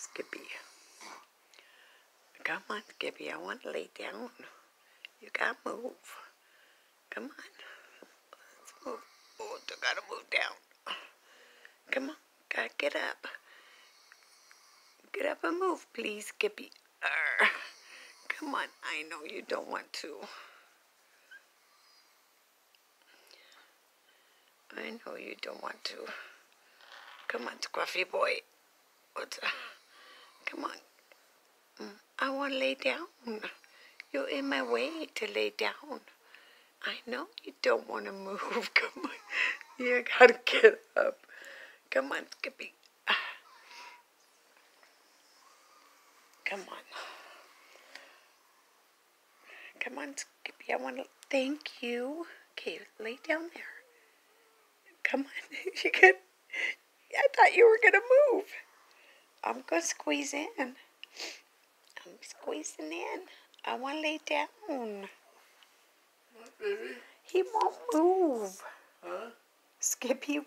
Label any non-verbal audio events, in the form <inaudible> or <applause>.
Skippy. Come on, Skippy. I want to lay down. You gotta move. Come on. Let's move. Oh, you gotta move down. Come on. Gotta get up. Get up and move, please, Skippy. Arr. Come on. I know you don't want to. I know you don't want to. Come on, Scruffy boy. What's uh, Come on. Mm, I want to lay down. <laughs> You're in my way to lay down. I know you don't want to move. <laughs> Come on. You gotta get up. Come on, Skippy. <sighs> Come on. Come on, Skippy. I want to thank you. Okay, lay down there. Come on. <laughs> You could. I thought you were gonna move. I'm gonna squeeze in. I'm squeezing in. I want to lay down. What, baby? He won't move. Huh? Skippy